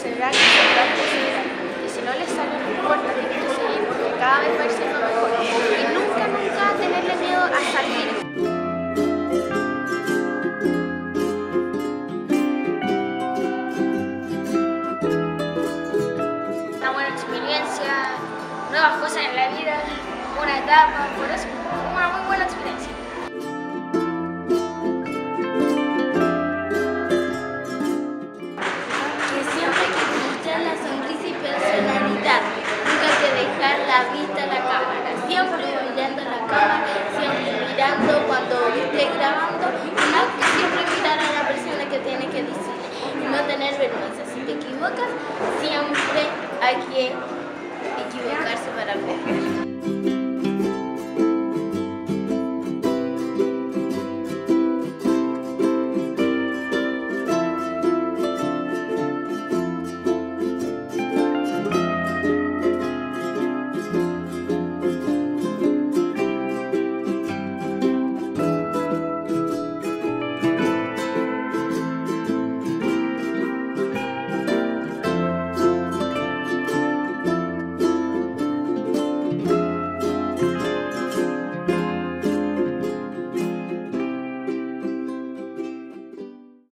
se verán y se verán. Y si no les sale, no importa, tienen que seguir porque cada vez va a ir siendo mejor. Y nunca, nunca tenerle miedo a salir. Una buena experiencia, nuevas cosas en la vida, una etapa, por eso. tener vergüenza. Si te equivocas, siempre hay que equivocarse para aprender.